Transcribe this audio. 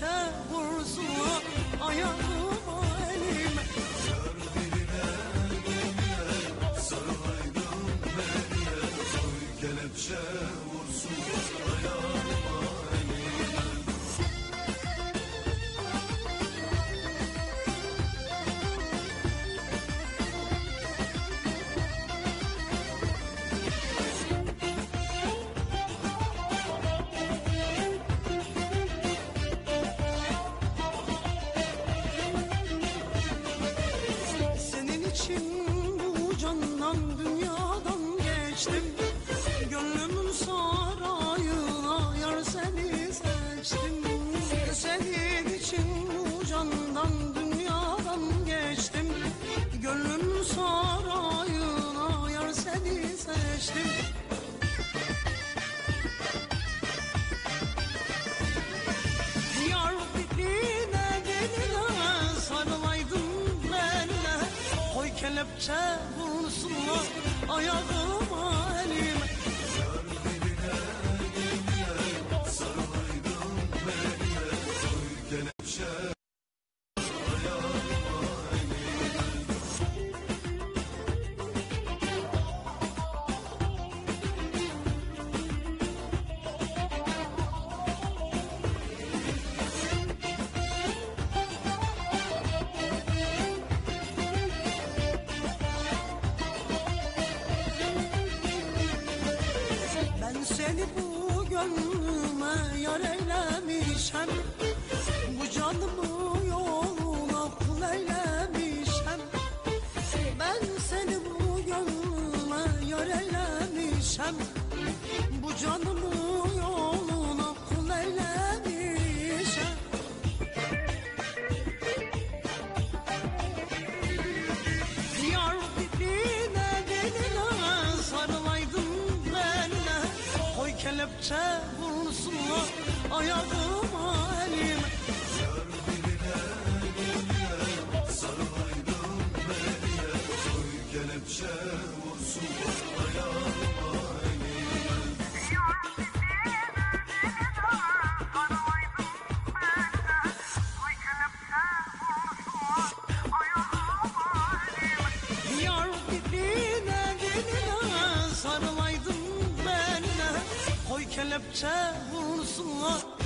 ateşe vursun ayağım geçtim Gönlümün sarayına yar seni seçtim. Senin için bu candan dünyadan geçtim. Gönlümün sarayına yar seni seçtim. Yar diline diline sarılaydın benimle Koy kelepçe vursunlar ayağıma seni bu gönlüme yar eylemişem. Bu canımı yoluna kul eylemişem. Ben seni bu gönlüme yar eylemişem. Bu canımı Kelepçe vursunlar ayağıma kelepçe vursunlar